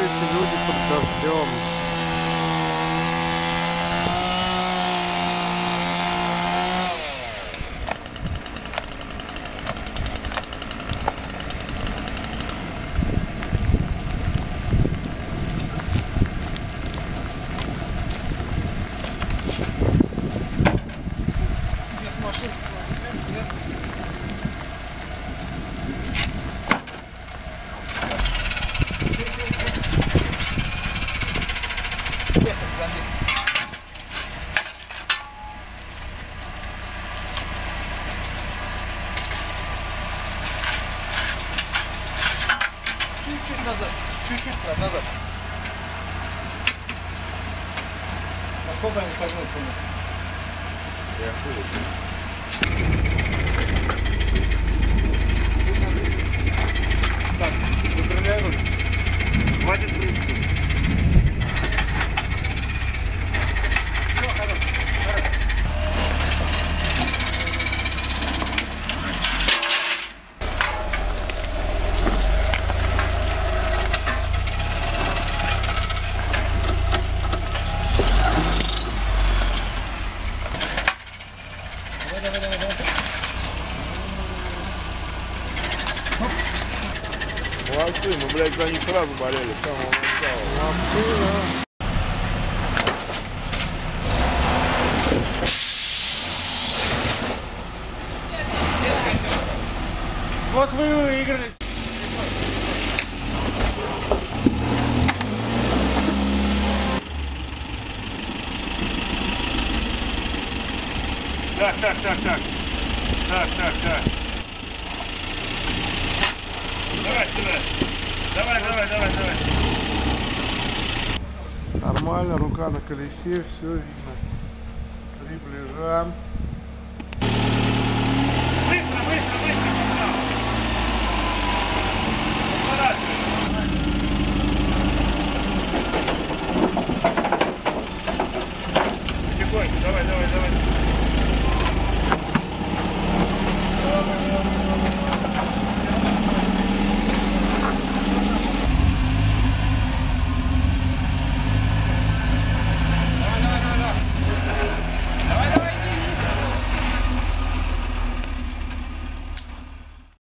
эти люди под дождем. Чуть-чуть назад. Чуть-чуть назад. Насколько они согнутся вниз? Так, Молодцы, мы, блядь, за них сразу болели с самого начала. Молодцы, да. Вот вы выиграли. Так, так, так, так. Так, так, так. нормально, рука на колесе, все видно. Приближаем. Быстро, быстро, быстро, быстро. Потихоньку, давай, давай, давай. Давай, давай.